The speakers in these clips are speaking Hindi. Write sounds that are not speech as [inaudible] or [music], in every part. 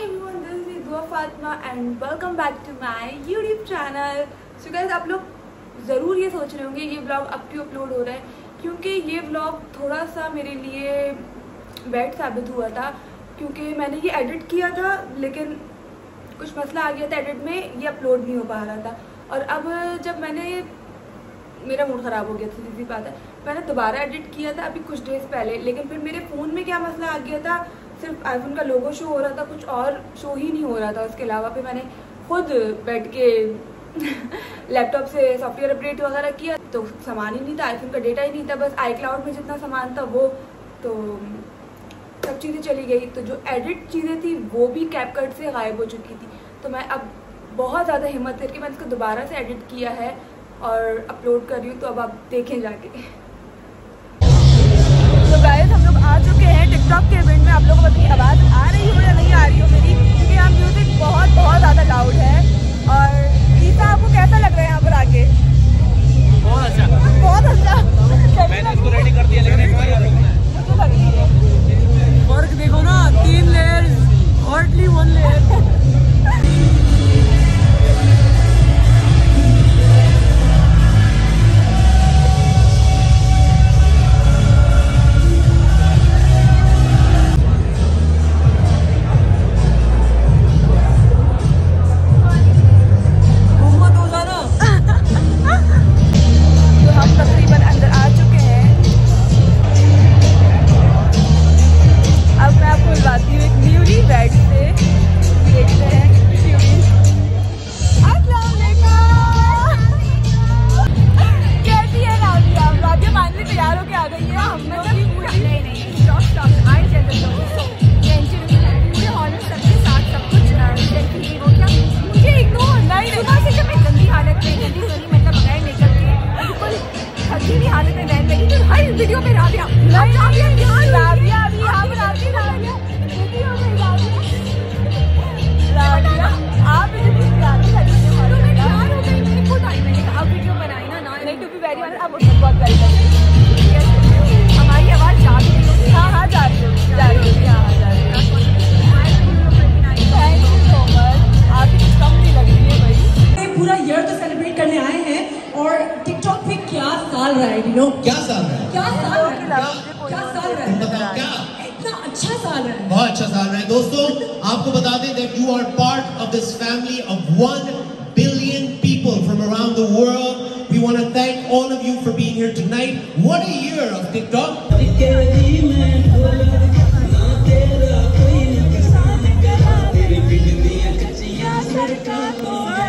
this is Dua Fatma and welcome back to my YouTube channel. So guys, आप लोग ज़रूर ये सोच रहे होंगे ये ब्लॉग अब क्यों अपलोड हो रहा है क्योंकि ये ब्लॉग थोड़ा सा मेरे लिए बैड साबित हुआ था क्योंकि मैंने ये एडिट किया था लेकिन कुछ मसला आ गया था एडिट में ये अपलोड नहीं हो पा रहा था और अब जब मैंने मेरा मूड ख़राब हो गया था सीधी बात है मैंने दोबारा एडिट किया था अभी कुछ डेज़ पहले लेकिन फिर मेरे फ़ोन में क्या मसला आ गया था सिर्फ़ आईफोन का लोगो शो हो रहा था, कुछ और शो ही नहीं हो रहा था। उसके अलावा फिर मैंने खुद बैठ के [laughs] लैपटॉप से सॉफ्टवेयर अपडेट वगैरह किया तो सामान ही नहीं था आईफोन का डेटा ही नहीं था, बस आई क्लाउड में जितना सामान था वो तो सब चीज़ें चली गई। तो जो एडिट चीज़ें थी, वो भी कैपकट से गायब हो चुकी थी। तो मैं अब बहुत ज़्यादा हिम्मत करके मैंने इसको दोबारा से एडिट किया है और अपलोड कर रही हूँ तो अब आप देखें जाके। आ चुके हैं टिकटॉक के इवेंट में। आप लोगों को बताइए आवाज़ आ रही हो या नहीं आ रही हो मेरी? वेरी ऑनेस्ट आप मुझे बहुत प्यारी हमारी आवाज़ जा रही हो हाँ हाँ जा रही हो जा रही हो। हाँ हाँ जा रही हो। थैंक यू सो मच आप कम नहीं लग रही है भाई। पूरा ईयर तो सेलिब्रेट करने आए हैं और टिकटॉक पे क्या साल रहा है यू क्या साल रहा है? क्या साल रहा है? अलावा मुझे कोई क्या साल रहा है? इतना अच्छा साल रहा है। बहुत अच्छा साल रहा है। दोस्तों आपको बता दें that you are part of this family of one What a year of TikTok. तो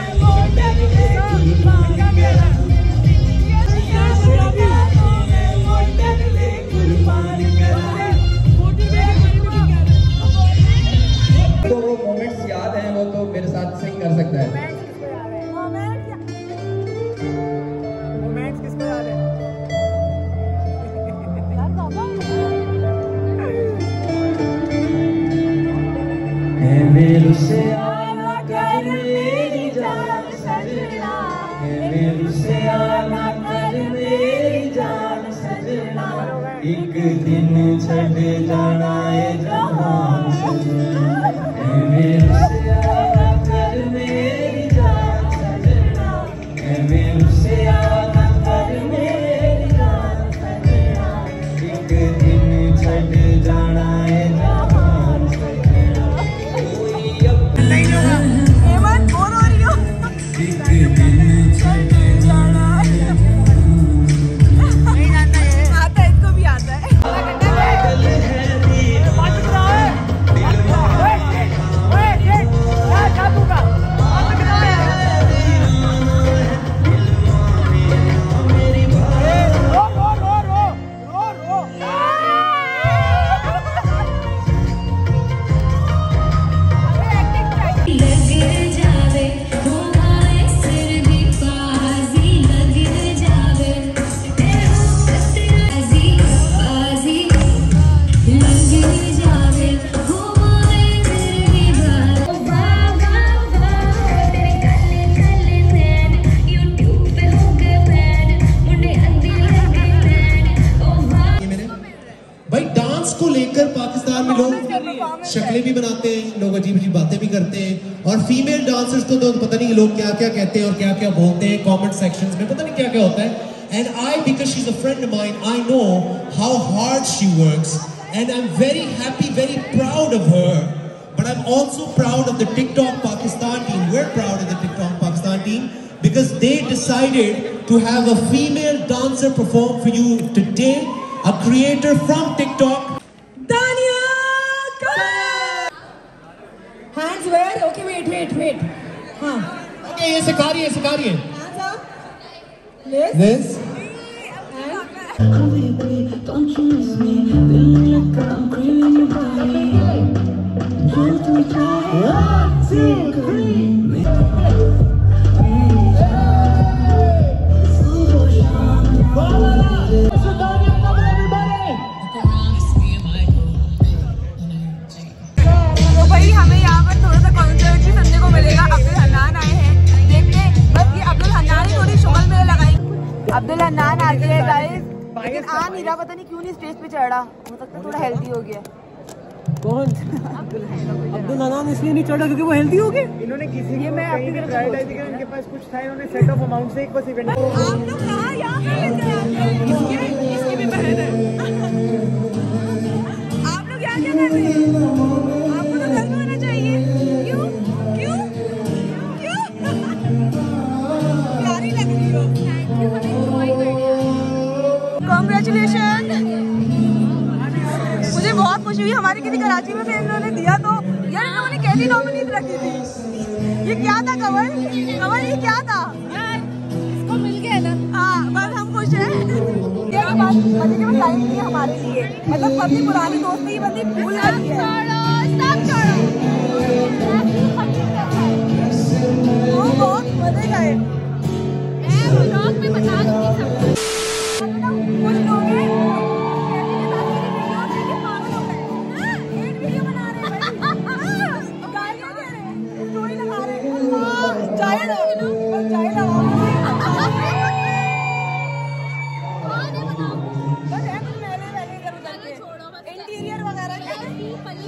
जाना है जहान सजना मेरे बातें भी करते हैं और फीमेल डांसर्स तो, तो पता नहीं लोग क्या क्या कहते हैं और क्या क्या बोलते हैं कमेंट सेक्शंस में पता नहीं क्या क्या होता है and I because she is a friend of mine I know how hard she works and I am very happy very proud of her But I'm also proud of the TikTok Pakistan team. We're proud of the TikTok Pakistan team because they decided to have a female dancer perform for you today, a creator from TikTok. Hands where? Okay, wait, wait, wait. Huh. Okay, ये सिखा रही है सिखा रही है Hands up. Liz. This. तो अब्दुल नान आ गए गाइस लेकिन आ नहीं रहा पता नहीं क्यों नहीं स्टेज पे चढ़ा हो सकता तो थोड़ा हेल्दी हो गया. कौन? अब्दुल हनान इसलिए नहीं चढ़ा क्योंकि वो हेल्दी हो गए? इन्होंने किसी ये मैं आपकी तरफ़ प्रायोरिटाइज किया उनके पास कुछ था इन्होंने सेट ऑफ़ अमाउंट से एक बस इवेंट आप लोग कहाँ यहाँ पे लेकर आते हैं। इसके इसके भी लोगों नॉमिनीज रखी थी। ये क्या था कवर कवर ये क्या था? इसको मिल गया ना। हाँ बस हम खुश हैं। बात बंदी के पास टाइम नहीं है हमारे लिए। मतलब अपनी पुरानी दोस्त ही बंदी भूल गई है। वो बहुत मज़े गए कुछ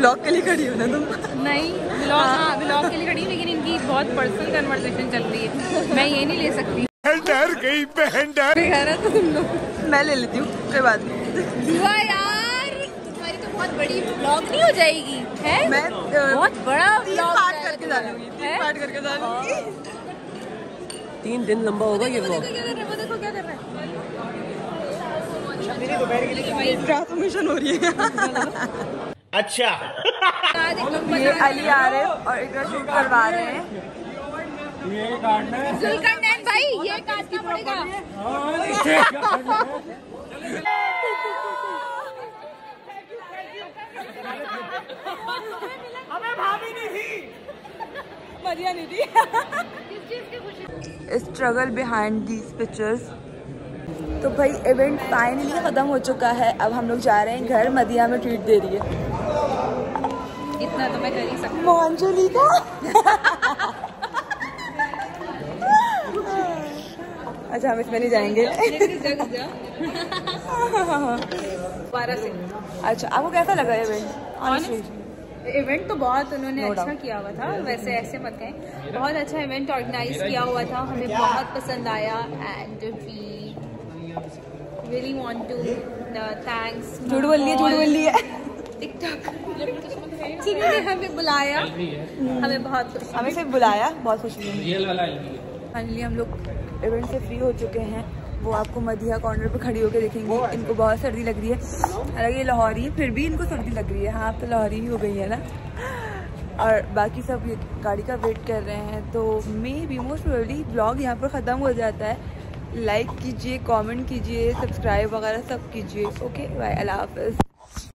ब्लॉग के लिए खड़ी हो ना तुम? नहीं ब्लॉग हाँ। ब्लॉग के लिए खड़ी हूँ, लेकिन इनकी बहुत पर्सनल कन्वर्सेशन चल रही है। मैं ये नहीं ले सकती। डर गई बहन डर कह रहा था तुम लोग मैं ले लेती हूँ कोई बात नहीं। यार तुम्हारी तो बहुत बड़ी ब्लॉग नहीं हो जाएगी है? मैं बहुत बड़ा तीन ब्लॉग पार्ट करके डालूँगी तीन पार्ट करके डालूँगी। तीन दिन लंबा होगा ये ब्लॉग क्या कर रहा है। वो देखो क्या कर रहा है ट्रांसफॉर्मेशन हो रही है। [laughs] अच्छा। ये अली आ रहे और इधर शूट करवा रहे हैं। जुल्करनैन भाई ये काटना पड़ेगा। मरिया नहीं। थी स्ट्रगल बिहाइंड दीज पिक्चर्स तो भाई इवेंट फाइनली ख़त्म हो चुका है। अब हम लोग जा रहे हैं घर। मदिया में ट्रीट दे रही है। इतना तो मैं कर ही सकती मोहनजोली का। अच्छा हम इसमें नहीं जाएँगे। से। अच्छा आपको कैसा लगा इवेंट इवेंट तो बहुत उन्होंने No अच्छा किया हुआ था वैसे ऐसे मत कहें। बहुत अच्छा इवेंट ऑर्गेनाइज किया हुआ था। हमें बहुत पसंद आया एंड वी झूठ बोल झूठ बोल लिए टिकटॉक जिन्होंने हमें बुलाया। हमें बहुत खुशी हमें सिर्फ़ बुलाया बहुत खुशी हुई। फाइनली हम लोग इवेंट से फ्री हो चुके हैं। वो आपको मधिया कॉर्नर पे खड़ी होकर देखेंगे। इनको बहुत सर्दी लग रही है। हालाँकि ये लाहौरी है फिर भी इनको सर्दी लग रही है। हाँ तो लाहौरी ही हो गई है ना। और बाकी सब ये गाड़ी का वेट कर रहे हैं। तो maybe most probably blog यहाँ पर ख़त्म हो जाता है। लाइक कीजिए कमेंट कीजिए सब्सक्राइब वगैरह सब कीजिए। ओके बाय अल्लाह हाफिज़।